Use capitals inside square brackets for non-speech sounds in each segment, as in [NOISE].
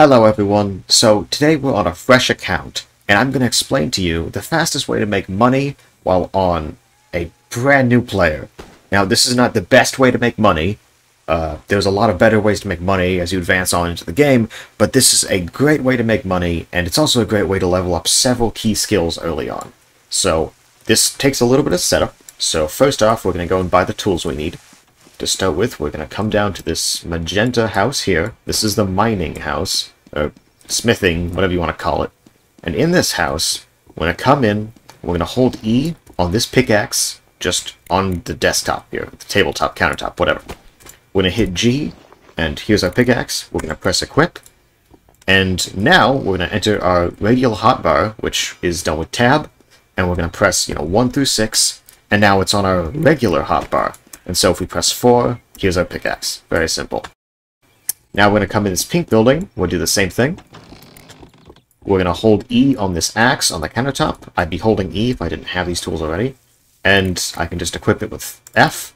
Hello everyone, so today we're on a fresh account, and I'm going to explain to you the fastest way to make money while on a brand new player. Now this is not the best way to make money, uh, there's a lot of better ways to make money as you advance on into the game, but this is a great way to make money, and it's also a great way to level up several key skills early on. So this takes a little bit of setup, so first off we're going to go and buy the tools we need. To start with, we're going to come down to this magenta house here. This is the mining house, or smithing, whatever you want to call it. And in this house, we're going to come in, we're going to hold E on this pickaxe, just on the desktop here, the tabletop, countertop, whatever. We're going to hit G, and here's our pickaxe. We're going to press equip. And now we're going to enter our radial hotbar, which is done with tab, and we're going to press, you know, 1 through 6, and now it's on our regular hotbar. And so if we press 4, here's our pickaxe. Very simple. Now we're going to come in this pink building. We'll do the same thing. We're going to hold E on this axe on the countertop. I'd be holding E if I didn't have these tools already. And I can just equip it with F.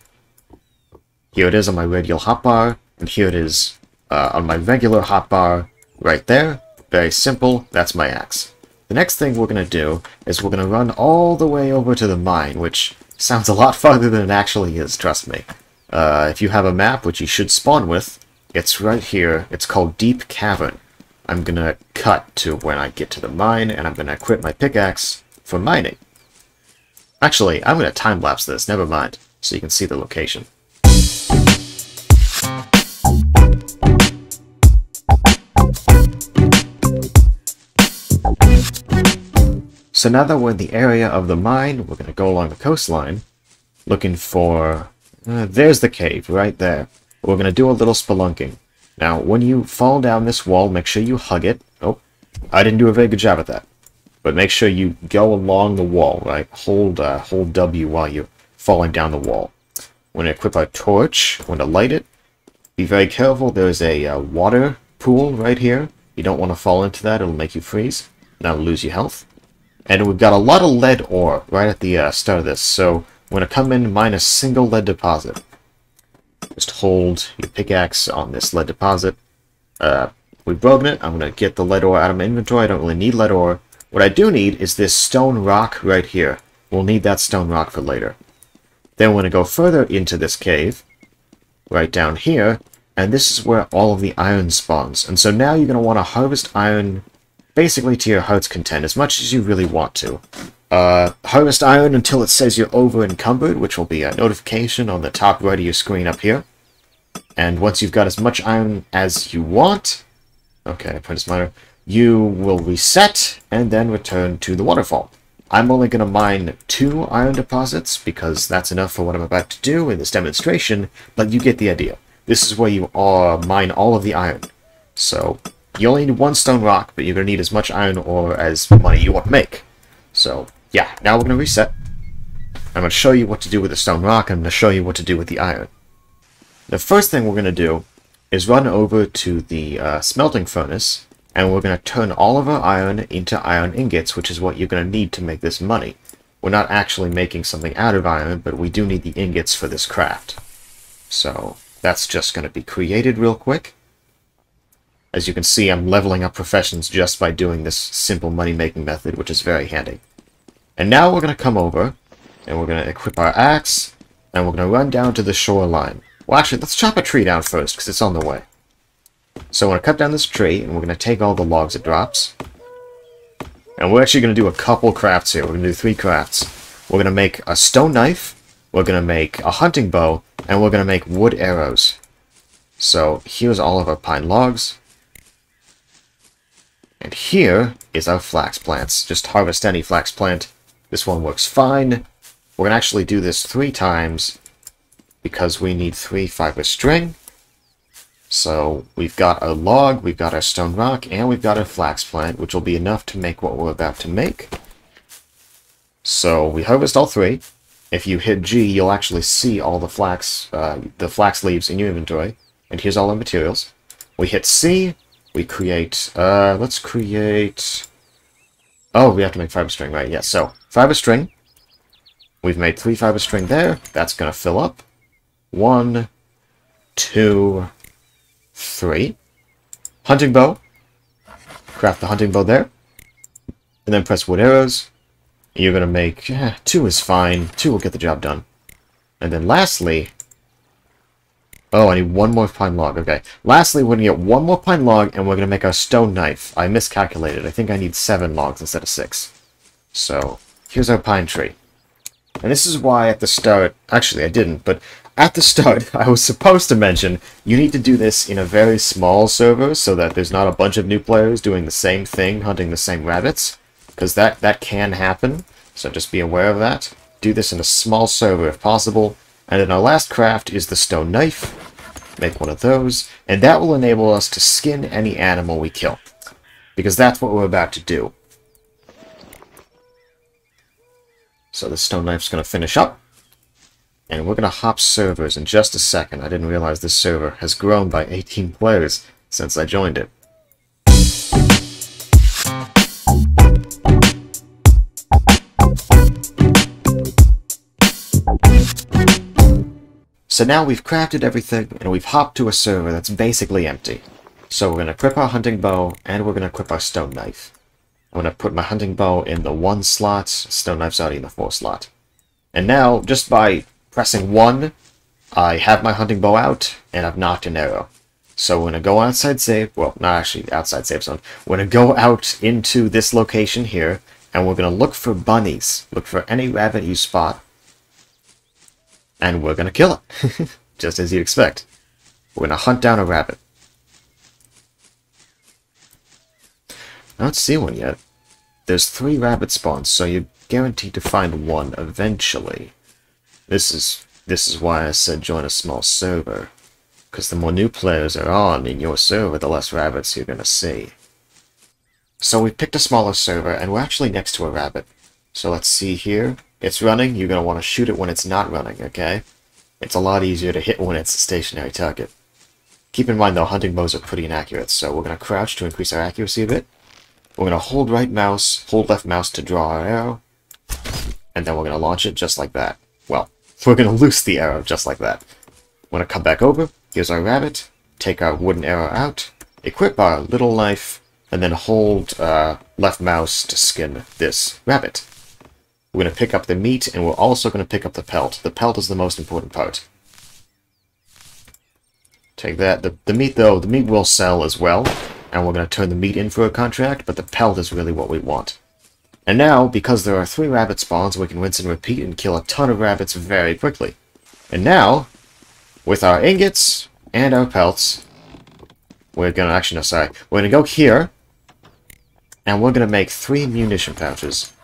Here it is on my radial hotbar. And here it is uh, on my regular hotbar right there. Very simple. That's my axe. The next thing we're going to do is we're going to run all the way over to the mine, which Sounds a lot farther than it actually is, trust me. Uh, if you have a map, which you should spawn with, it's right here. It's called Deep Cavern. I'm gonna cut to when I get to the mine, and I'm gonna equip my pickaxe for mining. Actually, I'm gonna time-lapse this, never mind, so you can see the location. So now that we're in the area of the mine, we're going to go along the coastline, looking for... Uh, there's the cave, right there. We're going to do a little spelunking. Now, when you fall down this wall, make sure you hug it. Oh, I didn't do a very good job at that. But make sure you go along the wall, right? Hold, uh, hold W while you're falling down the wall. Going to equip our torch. Going to light it. Be very careful. There's a uh, water pool right here. You don't want to fall into that. It'll make you freeze. Now lose your health. And we've got a lot of lead ore right at the uh, start of this, so we're going to come in and mine a single lead deposit. Just hold your pickaxe on this lead deposit. Uh, we've broken it. I'm going to get the lead ore out of my inventory. I don't really need lead ore. What I do need is this stone rock right here. We'll need that stone rock for later. Then we're going to go further into this cave, right down here, and this is where all of the iron spawns. And so now you're going to want to harvest iron basically to your heart's content, as much as you really want to. Uh, harvest iron until it says you're over encumbered, which will be a notification on the top right of your screen up here. And once you've got as much iron as you want, okay, Apprentice Miner, you will reset and then return to the waterfall. I'm only going to mine two iron deposits because that's enough for what I'm about to do in this demonstration, but you get the idea. This is where you uh, mine all of the iron. So you only need one stone rock, but you're going to need as much iron ore as money you want to make. So, yeah, now we're going to reset. I'm going to show you what to do with the stone rock, and I'm going to show you what to do with the iron. The first thing we're going to do is run over to the uh, smelting furnace, and we're going to turn all of our iron into iron ingots, which is what you're going to need to make this money. We're not actually making something out of iron, but we do need the ingots for this craft. So, that's just going to be created real quick. As you can see, I'm leveling up professions just by doing this simple money-making method, which is very handy. And now we're going to come over, and we're going to equip our axe, and we're going to run down to the shoreline. Well, actually, let's chop a tree down first, because it's on the way. So we're going to cut down this tree, and we're going to take all the logs it drops. And we're actually going to do a couple crafts here. We're going to do three crafts. We're going to make a stone knife, we're going to make a hunting bow, and we're going to make wood arrows. So here's all of our pine logs. And here is our flax plants. Just harvest any flax plant. This one works fine. We're going to actually do this three times because we need three fiber string. So we've got our log, we've got our stone rock, and we've got our flax plant, which will be enough to make what we're about to make. So we harvest all three. If you hit G, you'll actually see all the flax, uh, the flax leaves in your inventory. And here's all our materials. We hit C, we create, uh, let's create, oh, we have to make fiber string, right, yes, so, fiber string, we've made three fiber string there, that's gonna fill up, one, two, three, hunting bow, craft the hunting bow there. And then press wood arrows. You're to make... Eh, two is fine. Two will get the job done. And then lastly... Oh, I need one more pine log. Okay. Lastly, we're going to get one more pine log, and we're going to make our stone knife. I miscalculated. I think I need seven logs instead of six. So, here's our pine tree. And this is why at the start... Actually, I didn't, but at the [LAUGHS] start, I was supposed to mention you need to do this in a very small server so that there's not a bunch of new players doing the same thing, hunting the same rabbits, because that, that can happen, so just be aware of that. Do this in a small server if possible, and then our last craft is the stone knife. Make one of those, and that will enable us to skin any animal we kill, because that's what we're about to do. So the stone knife's going to finish up. And we're going to hop servers in just a second. I didn't realize this server has grown by 18 players since I joined it. So now we've crafted everything, and we've hopped to a server that's basically empty. So we're going to equip our hunting bow, and we're going to equip our stone knife. I'm going to put my hunting bow in the 1 slot, stone knife's already in the 4 slot. And now, just by pressing 1, I have my hunting bow out, and I've nocked an arrow. So we're going to go outside save, well, not actually outside save zone, we're going to go out into this location here, and we're going to look for bunnies. Look for any rabbit you spot, and we're to kill it, [LAUGHS] just as you'd expect. We're to hunt down a rabbit. I don't see one yet. There's three rabbit spawns, so you're guaranteed to find one eventually. This is this is why I said join a small server. Because the more new players are on in your server, the less rabbits you're gonna see. So we picked a smaller server, and we're actually next to a rabbit. So let's see here. It's running, you're gonna want to shoot it when it's not running, okay? It's a lot easier to hit when it's a stationary target. Keep in mind though, hunting bows are pretty inaccurate, so we're gonna crouch to increase our accuracy a bit. We're gonna hold right mouse, hold left mouse to draw our arrow, and then we're gonna launch it just like that. Well, [LAUGHS] we're going to loose the arrow just like that. We're going to come back over, here's our rabbit, take our wooden arrow out, equip our little knife, and then hold uh, left mouse to skin this rabbit. We're going to pick up the meat, and we're also going to pick up the pelt. The pelt is the most important part. Take that. The, the meat, though, the meat will sell as well, and we're going to turn the meat in for a contract, but the pelt is really what we want. And now, because there are three rabbit spawns, we can rinse and repeat and kill a ton of rabbits very quickly. And now, with our ingots and our pelts, we're gonna, actually, no, sorry, we're gonna go here, and we're gonna make three munition pouches.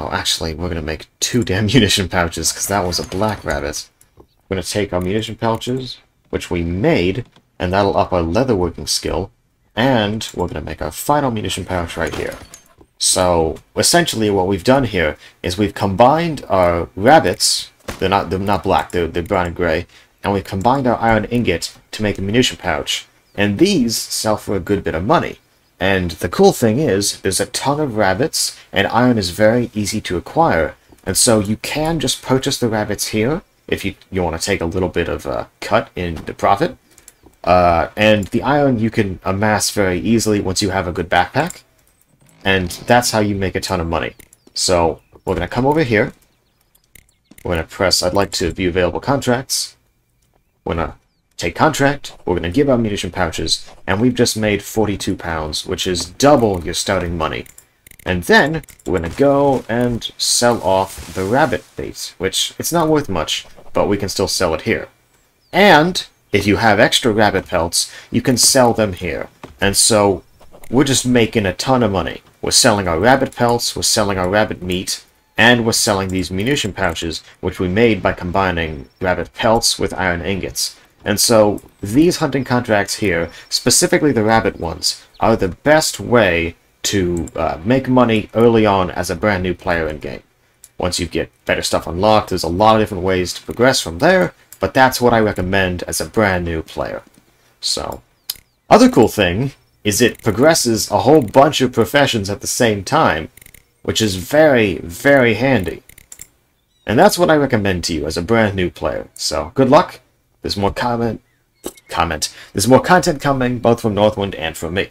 Oh, actually, we're gonna make two [LAUGHS] damn munition pouches, because that was a black rabbit. We're gonna take our munition pouches, which we made, and that'll up our leatherworking skill, and we're gonna make our final munition pouch right here. So essentially what we've done here is we've combined our rabbits, they're not, they're not black, they're, they're brown and gray, and we've combined our iron ingot to make a munition pouch. And these sell for a good bit of money. And the cool thing is, there's a ton of rabbits, and iron is very easy to acquire. And so you can just purchase the rabbits here, if you, you want to take a little bit of a cut in the profit. Uh, and the iron you can amass very easily once you have a good backpack. And that's how you make a ton of money. So we're going to come over here. We're going to press, I'd like to view available contracts. We're going to take contract. We're going to give our munition pouches. And we've just made 42 pounds, which is double your starting money. And then we're going to go and sell off the rabbit bait, which it's not worth much, but we can still sell it here. And if you have extra rabbit pelts, you can sell them here. And so we're just making a ton of money. We're selling our rabbit pelts, we're selling our rabbit meat, and we're selling these munition pouches, which we made by combining rabbit pelts with iron ingots. And so, these hunting contracts here, specifically the rabbit ones, are the best way to uh, make money early on as a brand new player in game. Once you get better stuff unlocked, there's a lot of different ways to progress from there, but that's what I recommend as a brand new player. So, other cool thing is it progresses a whole bunch of professions at the same time, which is very, very handy. And that's what I recommend to you as a brand new player. So, good luck. There's more comment, comment. There's more content coming, both from Northwind and from me.